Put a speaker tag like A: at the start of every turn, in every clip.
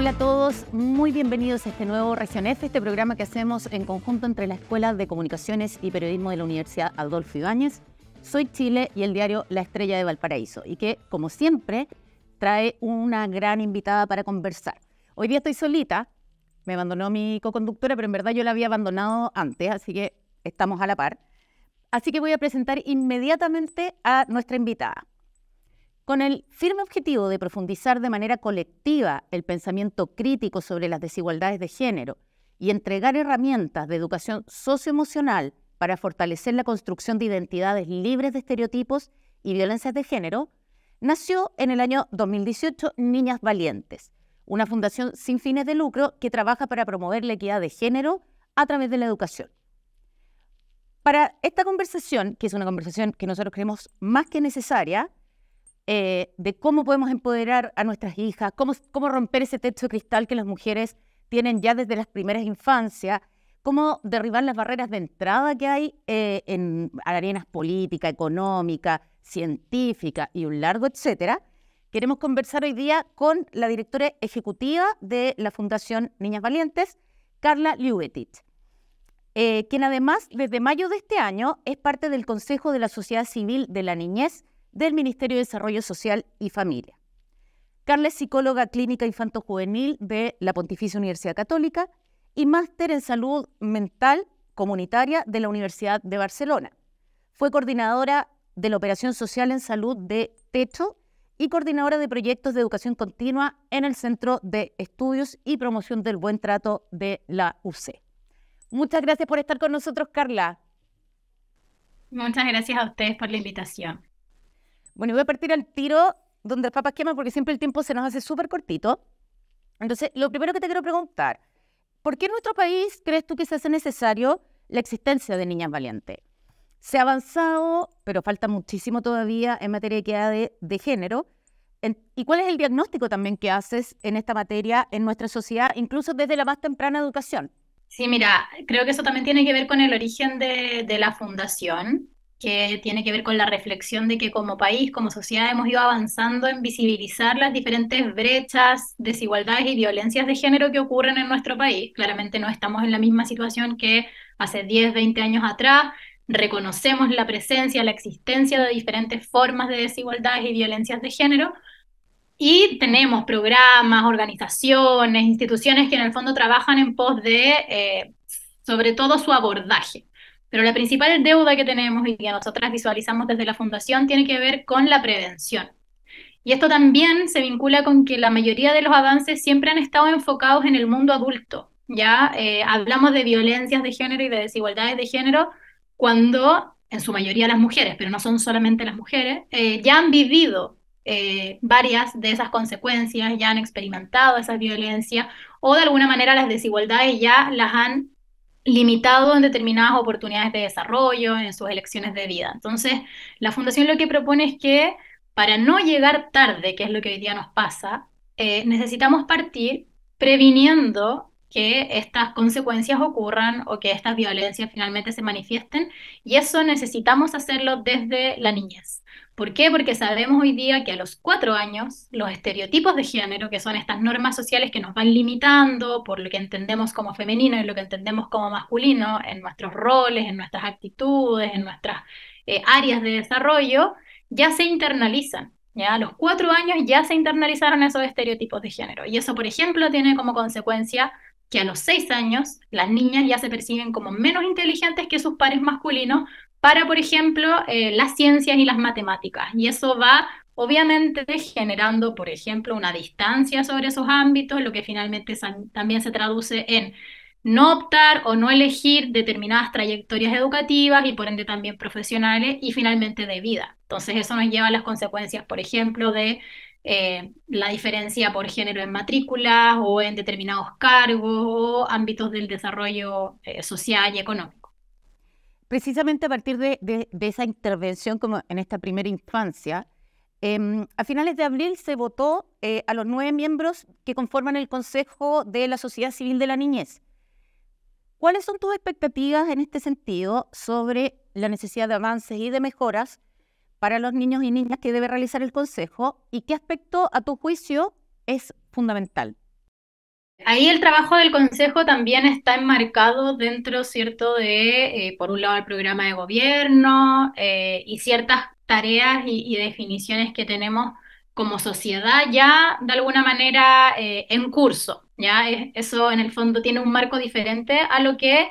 A: Hola a todos, muy bienvenidos a este nuevo Región F, este programa que hacemos en conjunto entre la Escuela de Comunicaciones y Periodismo de la Universidad Adolfo Ibáñez. Soy Chile y el diario La Estrella de Valparaíso y que, como siempre, trae una gran invitada para conversar. Hoy día estoy solita, me abandonó mi co-conductora, pero en verdad yo la había abandonado antes, así que estamos a la par. Así que voy a presentar inmediatamente a nuestra invitada. Con el firme objetivo de profundizar de manera colectiva el pensamiento crítico sobre las desigualdades de género y entregar herramientas de educación socioemocional para fortalecer la construcción de identidades libres de estereotipos y violencias de género, nació en el año 2018 Niñas Valientes, una fundación sin fines de lucro que trabaja para promover la equidad de género a través de la educación. Para esta conversación, que es una conversación que nosotros creemos más que necesaria, eh, de cómo podemos empoderar a nuestras hijas, cómo, cómo romper ese techo de cristal que las mujeres tienen ya desde las primeras infancias, cómo derribar las barreras de entrada que hay eh, en arenas política, económica, científica y un largo etcétera. Queremos conversar hoy día con la directora ejecutiva de la Fundación Niñas Valientes, Carla Liubetich, eh, quien además desde mayo de este año es parte del Consejo de la Sociedad Civil de la Niñez del Ministerio de Desarrollo Social y Familia. Carla es psicóloga clínica infanto-juvenil de la Pontificia Universidad Católica y máster en salud mental comunitaria de la Universidad de Barcelona. Fue coordinadora de la Operación Social en Salud de Techo y coordinadora de proyectos de educación continua en el Centro de Estudios y Promoción del Buen Trato de la UC. Muchas gracias por estar con nosotros, Carla.
B: Muchas gracias a ustedes por la invitación.
A: Bueno, voy a partir al tiro donde el papas queman porque siempre el tiempo se nos hace súper cortito. Entonces, lo primero que te quiero preguntar, ¿por qué en nuestro país crees tú que se hace necesario la existencia de niñas valientes? Se ha avanzado, pero falta muchísimo todavía en materia de equidad de, género. ¿Y cuál es el diagnóstico también que haces en esta materia en nuestra sociedad, incluso desde la más temprana educación?
B: Sí, mira, creo que eso también tiene que ver con el origen de la fundación que tiene que ver con la reflexión de que como país, como sociedad, hemos ido avanzando en visibilizar las diferentes brechas, desigualdades y violencias de género que ocurren en nuestro país. Claramente no estamos en la misma situación que hace 10, 20 años atrás. Reconocemos la presencia, la existencia de diferentes formas de desigualdades y violencias de género. Y tenemos programas, organizaciones, instituciones que en el fondo trabajan en pos de, eh, sobre todo, su abordaje. Pero la principal deuda que tenemos y que nosotras visualizamos desde la Fundación tiene que ver con la prevención. Y esto también se vincula con que la mayoría de los avances siempre han estado enfocados en el mundo adulto. Ya eh, hablamos de violencias de género y de desigualdades de género cuando, en su mayoría las mujeres, pero no son solamente las mujeres, eh, ya han vivido eh, varias de esas consecuencias, ya han experimentado esa violencia o de alguna manera las desigualdades ya las han limitado en determinadas oportunidades de desarrollo, en sus elecciones de vida. Entonces, la fundación lo que propone es que para no llegar tarde, que es lo que hoy día nos pasa, eh, necesitamos partir previniendo que estas consecuencias ocurran o que estas violencias finalmente se manifiesten y eso necesitamos hacerlo desde la niñez. ¿Por qué? Porque sabemos hoy día que a los cuatro años los estereotipos de género, que son estas normas sociales que nos van limitando por lo que entendemos como femenino y lo que entendemos como masculino en nuestros roles, en nuestras actitudes, en nuestras eh, áreas de desarrollo, ya se internalizan. ¿ya? A los cuatro años ya se internalizaron esos estereotipos de género. Y eso, por ejemplo, tiene como consecuencia que a los seis años las niñas ya se perciben como menos inteligentes que sus pares masculinos para, por ejemplo, eh, las ciencias y las matemáticas. Y eso va, obviamente, generando, por ejemplo, una distancia sobre esos ámbitos, lo que finalmente también se traduce en no optar o no elegir determinadas trayectorias educativas y por ende también profesionales y finalmente de vida. Entonces eso nos lleva a las consecuencias, por ejemplo, de eh, la diferencia por género en matrículas o en determinados cargos o ámbitos del desarrollo eh, social y económico
A: precisamente a partir de, esa intervención como en esta primera infancia, Em, a finales de abril se votó eh, a los nueve miembros que conforman el Consejo de la Sociedad Civil de la Niñez. ¿Cuáles son tus expectativas en este sentido sobre la necesidad de avances y de mejoras para los niños y niñas que debe realizar el Consejo y qué aspecto, a tu juicio, es fundamental?
B: Ahí el trabajo del Consejo también está enmarcado dentro, ¿cierto?, de, eh, por un lado, el programa de gobierno eh, y ciertas tareas y, definiciones que tenemos como sociedad ya de alguna manera eh, en curso. ¿ya? Eso en el fondo tiene un marco diferente a lo que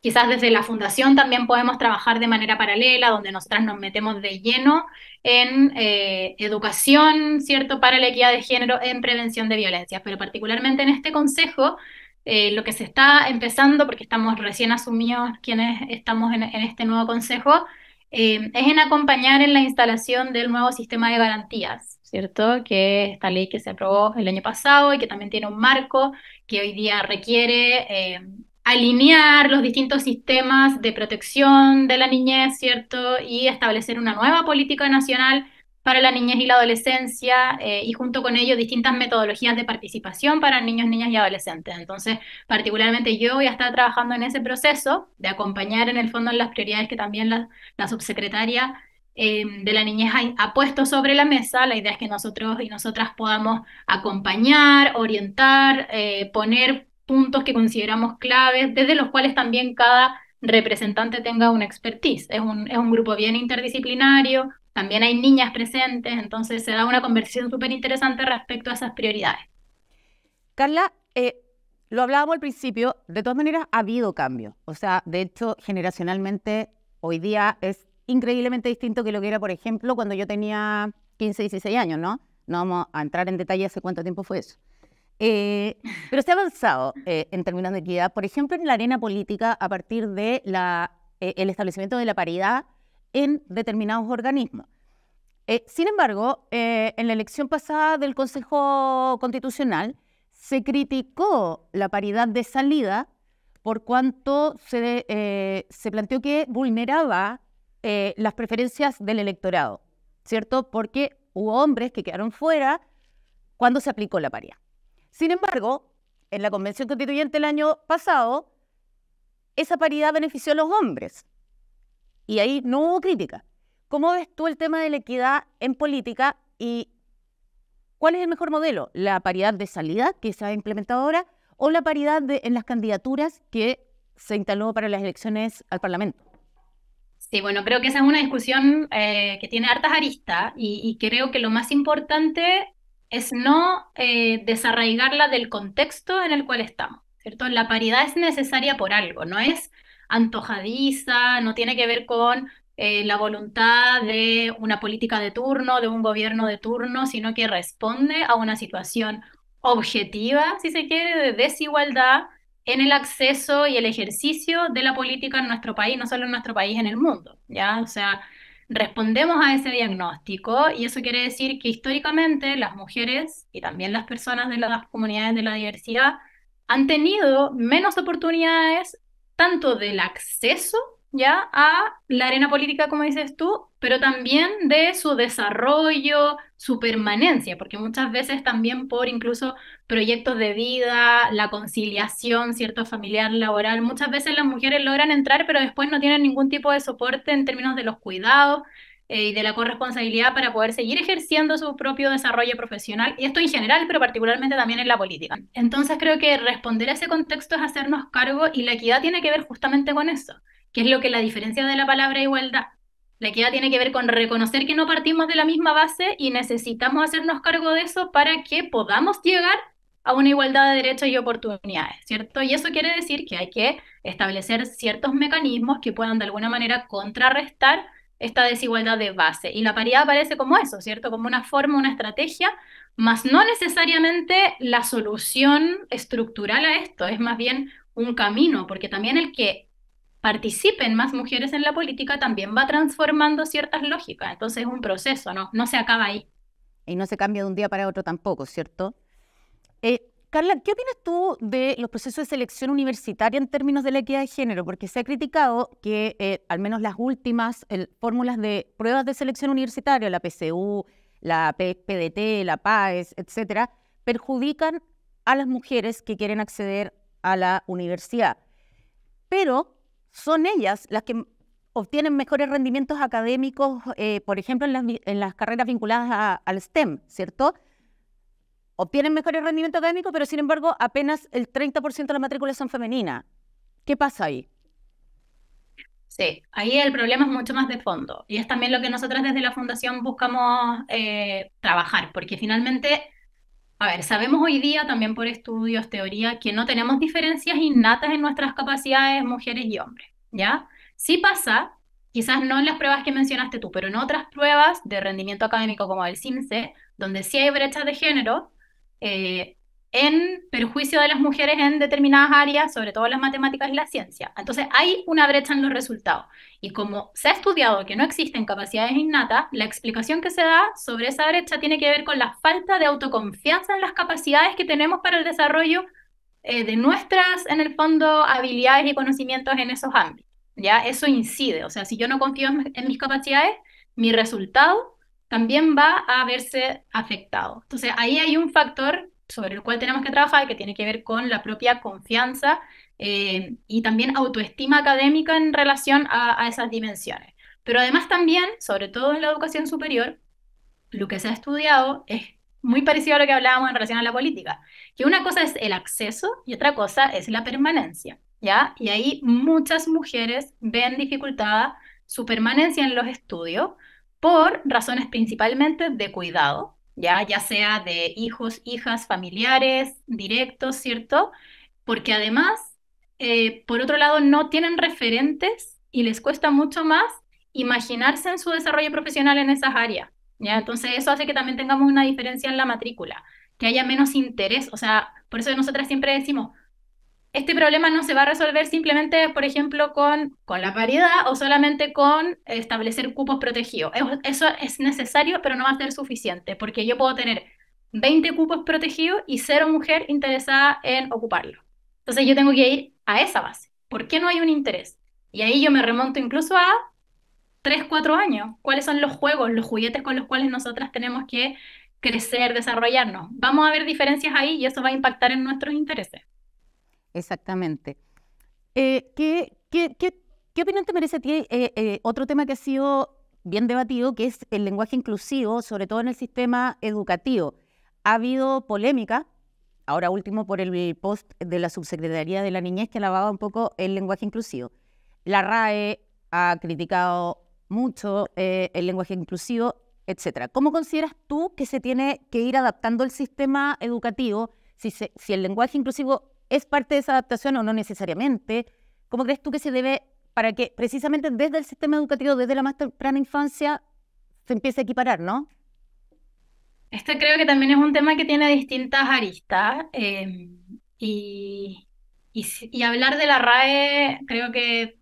B: quizás desde la fundación también podemos trabajar de manera paralela, donde nosotras nos metemos de lleno en eh, educación, ¿cierto?, para la equidad de género, en prevención de violencias, pero particularmente en este consejo, eh, lo que se está empezando, porque estamos recién asumidos quienes estamos en, este nuevo consejo, eh, es en acompañar en la instalación del nuevo sistema de garantías, ¿cierto? Que esta ley que se aprobó el año pasado y que también tiene un marco que hoy día requiere alinear los distintos sistemas de protección de la niñez, ¿cierto? Y establecer una nueva política nacional para la niñez y la adolescencia eh, y junto con ello distintas metodologías de participación para niños, niñas y adolescentes. Entonces, particularmente yo voy a estar trabajando en ese proceso de acompañar en el fondo en las prioridades que también la, subsecretaria eh, de la niñez ha, puesto sobre la mesa. La idea es que nosotros y nosotras podamos acompañar, orientar, eh, poner puntos que consideramos claves, desde los cuales también cada representante tenga una expertise. Es un, es un grupo bien interdisciplinario, también hay niñas presentes, entonces se da una conversación súper interesante respecto a esas prioridades.
A: Carla, eh, lo hablábamos al principio, de todas maneras ha habido cambio. O sea, de hecho, generacionalmente hoy día es increíblemente distinto que lo que era, por ejemplo, cuando yo tenía 15, 16 años, ¿no? No vamos a entrar en detalle hace cuánto tiempo fue eso. Eh, pero se ha avanzado eh, en términos de equidad, por ejemplo, en la arena política a partir de eh, establecimiento de la paridad en determinados organismos. sin embargo, en la elección pasada del Consejo Constitucional se criticó la paridad de salida por cuanto se planteó que vulneraba las preferencias del electorado, ¿cierto? Porque hubo hombres que quedaron fuera cuando se aplicó la paridad. Sin embargo, en la Convención Constituyente el año pasado, esa paridad benefició a los hombres. Y ahí no hubo crítica. ¿Cómo ves tú el tema de la equidad en política y cuál es el mejor modelo? ¿La paridad de salida que se ha implementado ahora o la paridad en las candidaturas que se instaló para las elecciones al Parlamento?
B: Sí, bueno, creo que esa es una discusión eh, que tiene hartas aristas y, creo que lo más importante es no eh, desarraigarla del contexto en el cual estamos, ¿cierto? La paridad es necesaria por algo, no es antojadiza, no tiene que ver con eh, la voluntad de una política de turno, de un gobierno de turno, sino que responde a una situación objetiva, si se quiere, de desigualdad en el acceso y el ejercicio de la política en nuestro país, no solo en nuestro país, en el mundo, ¿ya? O sea, respondemos a ese diagnóstico y eso quiere decir que históricamente las mujeres y también las personas de las comunidades de la diversidad han tenido menos oportunidades tanto del acceso ya a la arena política, como dices tú, pero también de su desarrollo, su permanencia, porque muchas veces también por incluso proyectos de vida, la conciliación, cierto, familiar, laboral, muchas veces las mujeres logran entrar, pero después no tienen ningún tipo de soporte en términos de los cuidados eh, y de la corresponsabilidad para poder seguir ejerciendo su propio desarrollo profesional, y esto en general, pero particularmente también en la política. Entonces creo que responder a ese contexto es hacernos cargo y la equidad tiene que ver justamente con eso que es lo que la diferencia de la palabra igualdad. La equidad tiene que ver con reconocer que no partimos de la misma base y necesitamos hacernos cargo de eso para que podamos llegar a una igualdad de derechos y oportunidades, ¿cierto? Y eso quiere decir que hay que establecer ciertos mecanismos que puedan de alguna manera contrarrestar esta desigualdad de base. Y la paridad aparece como eso, ¿cierto? Como una forma, una estrategia, más no necesariamente la solución estructural a esto, es más bien un camino, porque también el que participen más mujeres en la política también va transformando ciertas lógicas. Entonces es un proceso, ¿no? No se acaba ahí.
A: Y no se cambia de un día para otro tampoco, ¿cierto? Eh, Carla, ¿qué opinas tú de los procesos de selección universitaria en términos de la equidad de género? Porque se ha criticado que eh, al menos las últimas fórmulas de pruebas de selección universitaria, la PCU, la PDT, la PAES, etcétera, perjudican a las mujeres que quieren acceder a la universidad. Pero son ellas las que obtienen mejores rendimientos académicos, eh, por ejemplo, en las, carreras vinculadas al STEM, ¿cierto? Obtienen mejores rendimientos académicos, pero sin embargo apenas el 30% de las matrículas son femeninas. ¿Qué pasa ahí?
B: Sí, ahí el problema es mucho más de fondo y es también lo que nosotros desde la Fundación buscamos eh, trabajar, porque finalmente, a ver, sabemos hoy día también por estudios, teoría, que no tenemos diferencias innatas en nuestras capacidades mujeres y hombres, ¿ya? Sí pasa, quizás no en las pruebas que mencionaste tú, pero en otras pruebas de rendimiento académico como el CIMSE, donde sí hay brechas de género, eh, en perjuicio de las mujeres en determinadas áreas, sobre todo las matemáticas y la ciencia. Entonces hay una brecha en los resultados. Y como se ha estudiado que no existen capacidades innatas, la explicación que se da sobre esa brecha tiene que ver con la falta de autoconfianza en las capacidades que tenemos para el desarrollo eh, de nuestras, en el fondo, habilidades y conocimientos en esos ámbitos. ¿ya? Eso incide, o sea, si yo no confío en, mis capacidades, mi resultado también va a verse afectado. Entonces, ahí hay un factor sobre el cual tenemos que trabajar que tiene que ver con la propia confianza eh, y también autoestima académica en relación a, a, esas dimensiones. Pero además también, sobre todo en la educación superior, lo que se ha estudiado es muy parecido a lo que hablábamos en relación a la política, que una cosa es el acceso y otra cosa es la permanencia. ¿ya? Y ahí muchas mujeres ven dificultada su permanencia en los estudios por razones principalmente de cuidado, ¿ya? Ya sea de hijos, hijas, familiares, directos, ¿cierto? Porque además, eh, por otro lado, no tienen referentes y les cuesta mucho más imaginarse en su desarrollo profesional en esas áreas, ¿ya? Entonces eso hace que también tengamos una diferencia en la matrícula, que haya menos interés, o sea, por eso nosotras siempre decimos, este problema no se va a resolver simplemente, por ejemplo, con, con la paridad o solamente con establecer cupos protegidos. Eso es necesario, pero no va a ser suficiente, porque yo puedo tener 20 cupos protegidos y cero mujer interesada en ocuparlo. Entonces yo tengo que ir a esa base. ¿Por qué no hay un interés? Y ahí yo me remonto incluso a 3, 4 años. ¿Cuáles son los juegos, los juguetes con los cuales nosotras tenemos que crecer, desarrollarnos? Vamos a ver diferencias ahí y eso va a impactar en nuestros intereses.
A: Exactamente. Eh, ¿qué, opinión te merece a ti eh, eh, otro tema que ha sido bien debatido, que es el lenguaje inclusivo, sobre todo en el sistema educativo? Ha habido polémica, ahora último por el post de la Subsecretaría de la Niñez que lavaba un poco el lenguaje inclusivo. La RAE ha criticado mucho el lenguaje inclusivo, etcétera. ¿Cómo consideras tú que se tiene que ir adaptando el sistema educativo si el lenguaje inclusivo ¿Es parte de esa adaptación o no necesariamente? ¿Cómo crees tú que se debe para que precisamente desde el sistema educativo, desde la más temprana infancia, se empiece a equiparar, ¿no?
B: Este creo que también es un tema que tiene distintas aristas em, y, y, hablar de la RAE creo que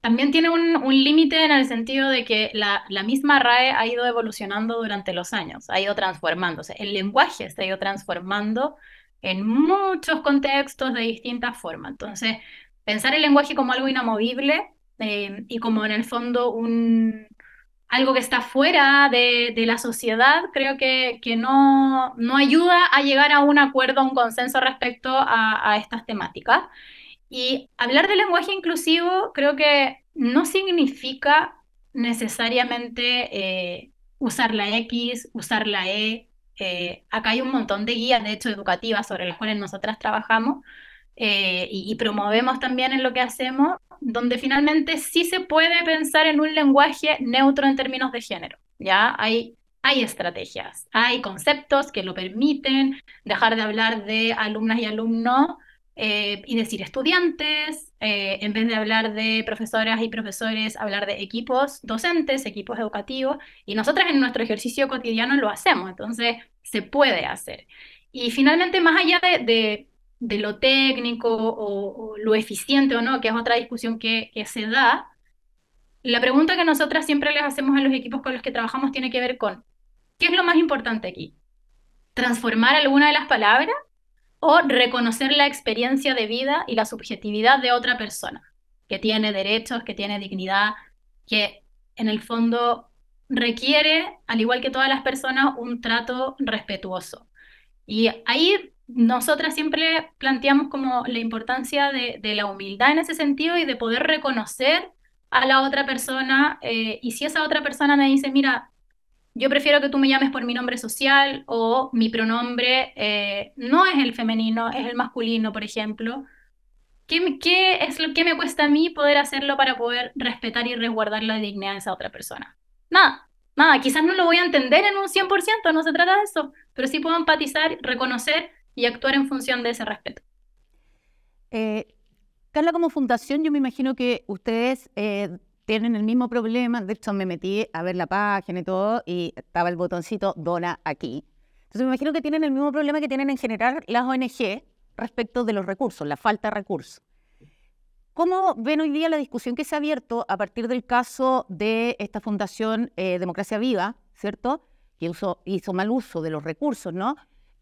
B: también tiene un, un límite en el sentido de que la, la, misma RAE ha ido evolucionando durante los años, ha ido transformándose, el lenguaje se ha ido transformando en muchos contextos de distintas formas. Entonces, pensar el lenguaje como algo inamovible eh, y como en el fondo un, algo que está fuera de, la sociedad, creo que, que no, no, ayuda a llegar a un acuerdo, a un consenso respecto a, estas temáticas. Y hablar de lenguaje inclusivo creo que no significa necesariamente eh, usar la X, usar la E, eh, acá hay un montón de guías, de hecho, educativas sobre las cuales nosotras trabajamos eh, y, promovemos también en lo que hacemos, donde finalmente sí se puede pensar en un lenguaje neutro en términos de género. ¿ya? Hay, hay estrategias, hay conceptos que lo permiten, dejar de hablar de alumnas y alumnos eh, y decir estudiantes, en vez de hablar de profesoras y profesores, hablar de equipos docentes, equipos educativos, y nosotras en nuestro ejercicio cotidiano lo hacemos, entonces se puede hacer. Y finalmente, más allá de, de, lo técnico o, lo eficiente o no, que es otra discusión que, que se da, la pregunta que nosotras siempre les hacemos a los equipos con los que trabajamos tiene que ver con, ¿qué es lo más importante aquí? ¿Transformar alguna de las palabras o reconocer la experiencia de vida y la subjetividad de otra persona, que tiene derechos, que tiene dignidad, que en el fondo requiere, al igual que todas las personas, un trato respetuoso. Y ahí nosotras siempre planteamos como la importancia de, la humildad en ese sentido y de poder reconocer a la otra persona. Eh, y si esa otra persona me dice, mira, yo prefiero que tú me llames por mi nombre social o mi pronombre eh, no es el femenino, es el masculino, por ejemplo. ¿Qué, ¿Qué, es lo que me cuesta a mí poder hacerlo para poder respetar y resguardar la dignidad de esa otra persona? Nada, nada, quizás no lo voy a entender en un 100%, no se trata de eso, pero sí puedo empatizar, reconocer y actuar en función de ese respeto.
A: Eh, Carla, como fundación, yo me imagino que ustedes eh, tienen el mismo problema. De hecho, me metí a ver la página y todo y estaba el botoncito dona aquí. Entonces, me imagino que tienen el mismo problema que tienen en general las ONG respecto de los recursos, la falta de recursos. ¿Cómo ven hoy día la discusión que se ha abierto a partir del caso de esta fundación eh, Democracia Viva, ¿cierto? Que hizo mal uso de los recursos, ¿no?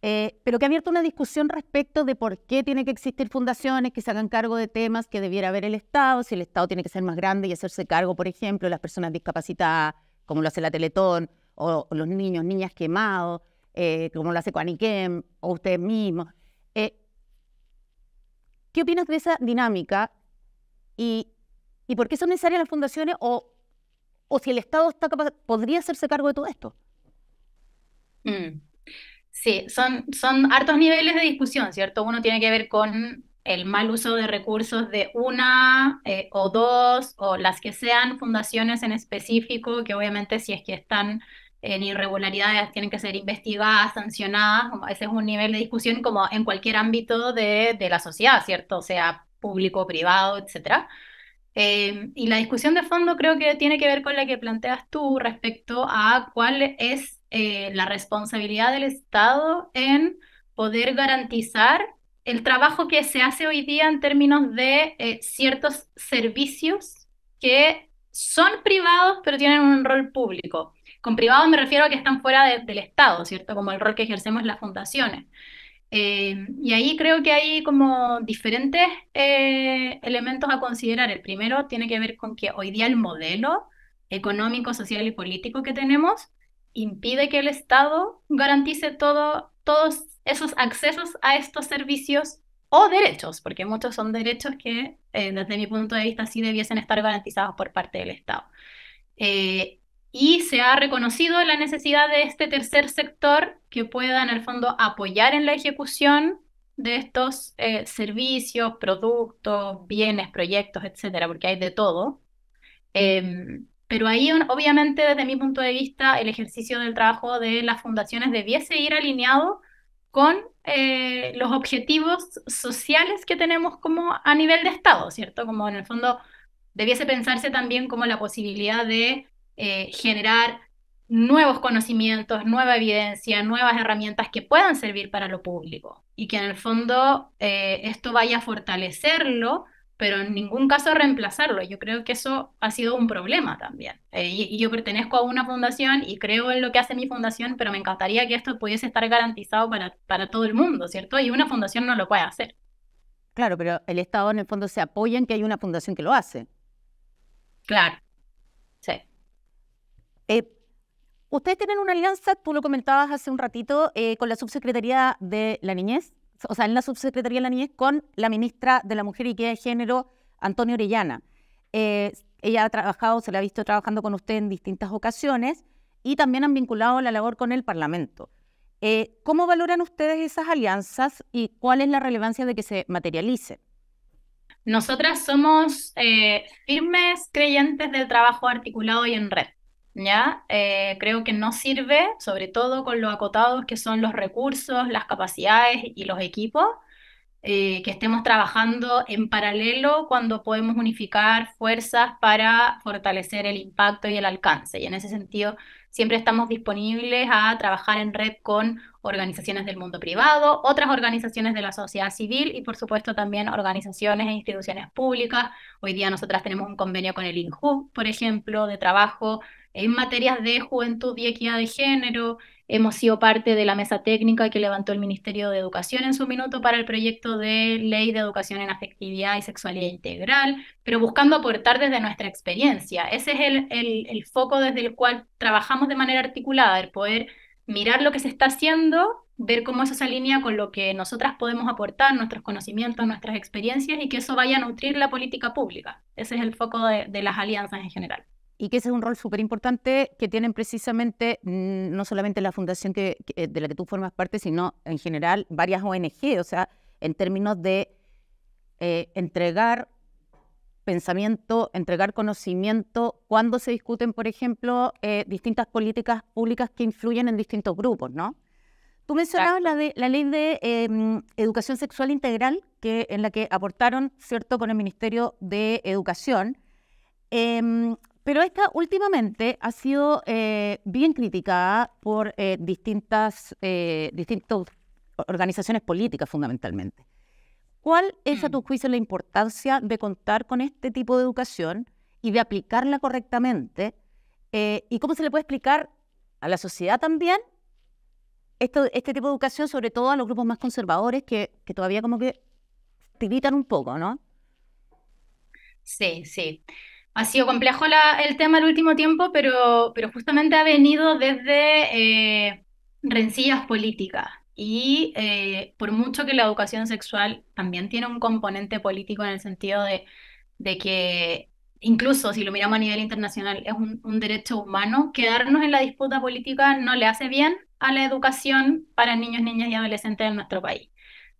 A: Eh, pero que ha abierto una discusión respecto de por qué tiene que existir fundaciones que se hagan cargo de temas que debiera haber el Estado, si el Estado tiene que ser más grande y hacerse cargo, por ejemplo, de las personas discapacitadas, como lo hace la Teletón, o, los niños, niñas quemados, eh, como lo hace Coaniquem, o ustedes mismos. Eh, ¿Qué opinas de esa dinámica y, por qué son necesarias las fundaciones o, o si el Estado está podría hacerse cargo de todo esto?
B: Mm. Sí, son, son hartos niveles de discusión, ¿cierto? Uno tiene que ver con el mal uso de recursos de una eh, o dos o las que sean fundaciones en específico, que obviamente si es que están en irregularidades tienen que ser investigadas, sancionadas, ese es un nivel de discusión como en cualquier ámbito de, de la sociedad, ¿cierto? Sea público, privado, etcétera. Eh, y la discusión de fondo creo que tiene que ver con la que planteas tú respecto a cuál es eh, la responsabilidad del Estado en poder garantizar el trabajo que se hace hoy día en términos de eh, ciertos servicios que son privados pero tienen un rol público. Con privados me refiero a que están fuera del Estado, ¿cierto? Como el rol que ejercemos las fundaciones. Eh, y ahí creo que hay como diferentes elementos a considerar. El primero tiene que ver con que hoy día el modelo económico, social y político que tenemos impide que el Estado garantice todo, todos esos accesos a estos servicios o derechos, porque muchos son derechos que eh, desde mi punto de vista sí debiesen estar garantizados por parte del Estado y se ha reconocido la necesidad de este tercer sector que pueda en el fondo apoyar en la ejecución de estos eh, servicios, productos, bienes, proyectos, etcétera, porque hay de todo. Em, pero ahí, obviamente, desde mi punto de vista, el ejercicio del trabajo de las fundaciones debiese ir alineado con eh, los objetivos sociales que tenemos como a nivel de Estado, ¿cierto? Como en el fondo debiese pensarse también como la posibilidad de eh, generar nuevos conocimientos, nueva evidencia, nuevas herramientas que puedan servir para lo público y que en el fondo eh, esto vaya a fortalecerlo, pero en ningún caso reemplazarlo. Yo creo que eso ha sido un problema también. Eh, y, yo pertenezco a una fundación y creo en lo que hace mi fundación, pero me encantaría que esto pudiese estar garantizado para, para todo el mundo, ¿cierto? Y una fundación no lo puede hacer.
A: Claro, pero el Estado en el fondo se apoya en que hay una fundación que lo hace.
B: Claro,
A: eh, ustedes tienen una alianza, tú lo comentabas hace un ratito, eh, con la Subsecretaría de la Niñez, o sea, en la Subsecretaría de la Niñez con la ministra de la Mujer y Equidad de Género, Antonio Orellana. Eh, ella ha trabajado, se la ha visto trabajando con usted en distintas ocasiones y también han vinculado la labor con el Parlamento. ¿Cómo valoran ustedes esas alianzas y cuál es la relevancia de que se materialicen?
B: Nosotras somos firmes creyentes del trabajo articulado y en red. ¿Ya? Eh, creo que no sirve, sobre todo con lo acotados que son los recursos, las capacidades y los equipos, eh, que estemos trabajando en paralelo cuando podemos unificar fuerzas para fortalecer el impacto y el alcance. Y en ese sentido, siempre estamos disponibles a trabajar en red con organizaciones del mundo privado, otras organizaciones de la sociedad civil y por supuesto también organizaciones e instituciones públicas. Hoy día nosotras tenemos un convenio con el INJU, por ejemplo, de trabajo en materias de juventud y equidad de género, hemos sido parte de la mesa técnica que levantó el Ministerio de Educación en su minuto para el proyecto de ley de educación en afectividad y sexualidad integral, pero buscando aportar desde nuestra experiencia. Ese es el, el, foco desde el cual trabajamos de manera articulada, el poder mirar lo que se está haciendo, ver cómo eso se alinea con lo que nosotras podemos aportar, nuestros conocimientos, nuestras experiencias y que eso vaya a nutrir la política pública. Ese es el foco de, de las alianzas en general
A: y que ese es un rol súper importante que tienen precisamente mm, no solamente la fundación que, de la que tú formas parte, sino en general varias ONG, o sea, en términos de eh, entregar pensamiento, entregar conocimiento cuando se discuten, por ejemplo, eh, distintas políticas públicas que influyen en distintos grupos, ¿no? Tú mencionabas la, de, la ley de em, educación sexual integral, que, en la que aportaron, ¿cierto?, con el Ministerio de Educación. Em, pero esta últimamente ha sido eh, bien criticada por eh, distintas, eh, distintas organizaciones políticas fundamentalmente. ¿Cuál es a tu mm. juicio la importancia de contar con este tipo de educación y de aplicarla correctamente? ¿Y cómo se le puede explicar a la sociedad también esto, este tipo de educación, sobre todo a los grupos más conservadores que, que todavía como que tiritan un poco, ¿no?
B: Sí, sí. Ha sido complejo el tema el último tiempo, pero, pero justamente ha venido desde eh, rencillas políticas. Y eh, por mucho que la educación sexual también tiene un componente político en el sentido de, de que incluso si lo miramos a nivel internacional es un, un, derecho humano, quedarnos en la disputa política no le hace bien a la educación para niños, niñas y adolescentes en nuestro país.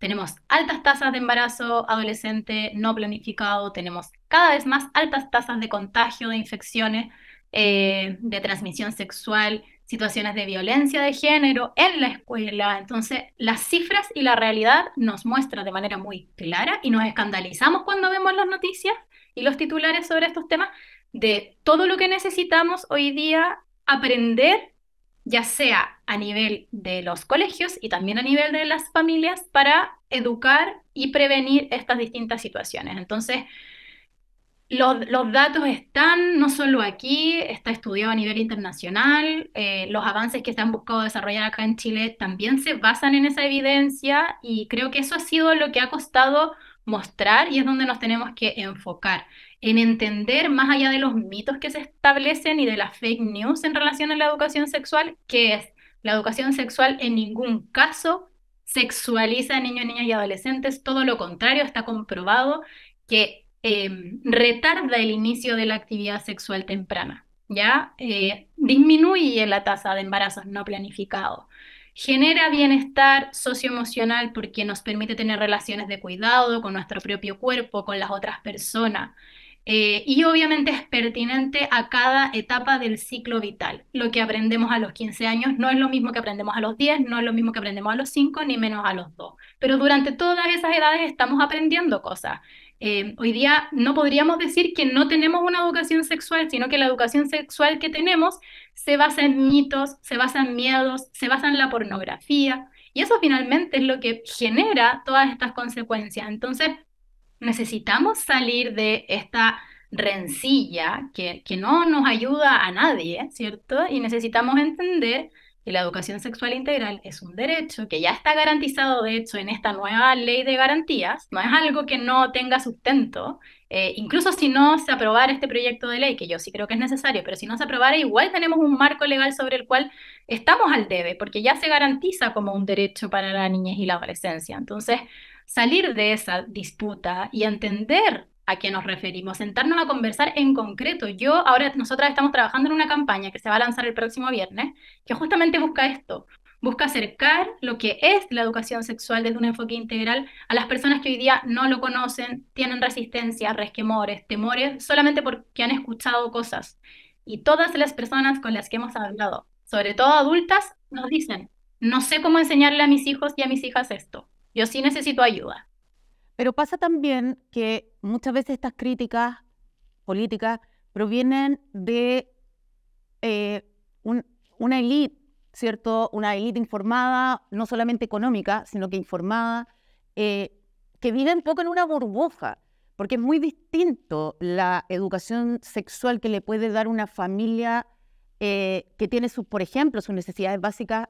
B: Tenemos altas tasas de embarazo adolescente no planificado, tenemos cada vez más altas tasas de contagio, de infecciones, eh, de transmisión sexual, situaciones de violencia de género en la escuela. Entonces, las cifras y la realidad nos muestran de manera muy clara y nos escandalizamos cuando vemos las noticias y los titulares sobre estos temas de todo lo que necesitamos hoy día aprender ya sea a nivel de los colegios y también a nivel de las familias, para educar y prevenir estas distintas situaciones. Entonces, los, datos están no solo aquí, está estudiado a nivel internacional, eh, los avances que se han buscado desarrollar acá en Chile también se basan en esa evidencia y creo que eso ha sido lo que ha costado mostrar y es donde nos tenemos que enfocar en entender más allá de los mitos que se establecen y de las fake news en relación a la educación sexual, que es la educación sexual en ningún caso sexualiza a niños, niñas y adolescentes, todo lo contrario, está comprobado que em, retarda el inicio de la actividad sexual temprana, ¿ya? Eh, disminuye la tasa de embarazos no planificados, genera bienestar socioemocional porque nos permite tener relaciones de cuidado con nuestro propio cuerpo, con las otras personas, eh, y obviamente es pertinente a cada etapa del ciclo vital. Lo que aprendemos a los 15 años no es lo mismo que aprendemos a los 10, no es lo mismo que aprendemos a los 5, ni menos a los 2. Pero durante todas esas edades estamos aprendiendo cosas. Eh, hoy día no podríamos decir que no tenemos una educación sexual, sino que la educación sexual que tenemos se basa en mitos, se basa en miedos, se basa en la pornografía. Y eso finalmente es lo que genera todas estas consecuencias. Entonces, necesitamos salir de esta rencilla que, que no nos ayuda a nadie, ¿cierto? Y necesitamos entender que la educación sexual integral es un derecho que ya está garantizado, de hecho, en esta nueva ley de garantías, no es algo que no tenga sustento, eh, incluso si no se aprobara este proyecto de ley, que yo sí creo que es necesario, pero si no se aprobara, igual tenemos un marco legal sobre el cual estamos al debe, porque ya se garantiza como un derecho para la niñez y la adolescencia. Entonces, salir de esa disputa y entender a qué nos referimos, sentarnos a conversar en concreto. Yo, ahora nosotras estamos trabajando en una campaña que se va a lanzar el próximo viernes, que justamente busca esto, busca acercar lo que es la educación sexual desde un enfoque integral a las personas que hoy día no lo conocen, tienen resistencia, resquemores, temores, solamente porque han escuchado cosas. Y todas las personas con las que hemos hablado, sobre todo adultas, nos dicen, no sé cómo enseñarle a mis hijos y a mis hijas esto. Yo sí necesito ayuda.
A: Pero pasa también que muchas veces estas críticas políticas provienen de eh, una élite, ¿cierto? Una élite informada, no solamente económica, sino que informada, eh, que vive un poco en una burbuja, porque es muy distinto la educación sexual que le puede dar una familia eh, que tiene, su, por ejemplo, sus necesidades básicas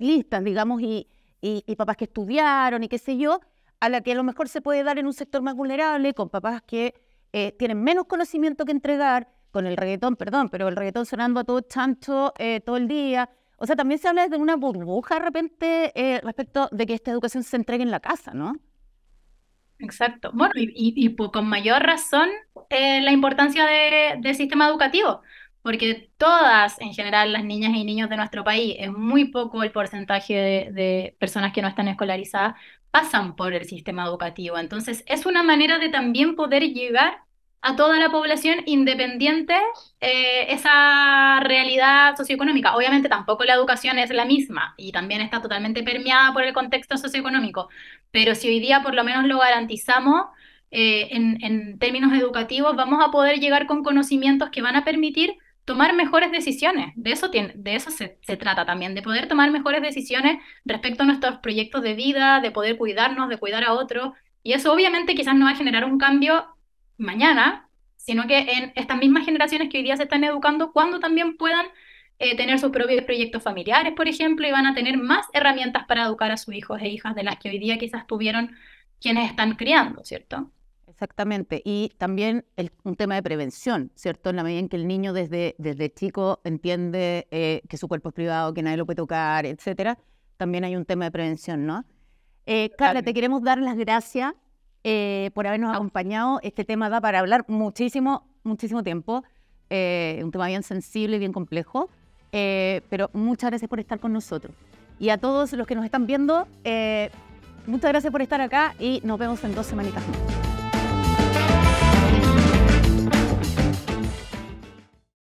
A: listas, digamos, y, y, papás que estudiaron y qué sé yo, a la que a lo mejor se puede dar en un sector más vulnerable, con papás que tienen menos conocimiento que entregar, con el reggaetón, perdón, pero el reggaetón sonando a todo chancho todo el día. O sea, también se habla de una burbuja de repente respecto de que esta educación se entregue en la casa, ¿no?
B: Exacto. Bueno, y, pues, con mayor razón eh, la importancia del sistema educativo, porque todas, en general, las niñas y niños de nuestro país, es muy poco el porcentaje de, de personas que no están escolarizadas, pasan por el sistema educativo. Entonces, es una manera de también poder llegar a toda la población independiente eh, esa realidad socioeconómica. Obviamente tampoco la educación es la misma y también está totalmente permeada por el contexto socioeconómico, pero si hoy día por lo menos lo garantizamos eh, en, en, términos educativos, vamos a poder llegar con conocimientos que van a permitir tomar mejores decisiones. De eso, tiene, de eso se, trata también, de poder tomar mejores decisiones respecto a nuestros proyectos de vida, de poder cuidarnos, de cuidar a otros. Y eso obviamente quizás no va a generar un cambio mañana, sino que en estas mismas generaciones que hoy día se están educando, cuando también puedan eh, tener sus propios proyectos familiares, por ejemplo, y van a tener más herramientas para educar a sus hijos e hijas de las que hoy día quizás tuvieron quienes están criando, ¿cierto?
A: Exactamente. Y también un tema de prevención, ¿cierto? En la medida en que el niño desde, desde chico entiende eh, que su cuerpo es privado, que nadie lo puede tocar, etcétera, también hay un tema de prevención, ¿no? Eh, Carla, te queremos dar las gracias eh, por habernos acompañado. Este tema da para hablar muchísimo, muchísimo tiempo. Eh, un tema bien sensible y bien complejo. Eh, pero muchas gracias por estar con nosotros. Y a todos los que nos están viendo, muchas gracias por estar acá y nos vemos en dos semanitas más.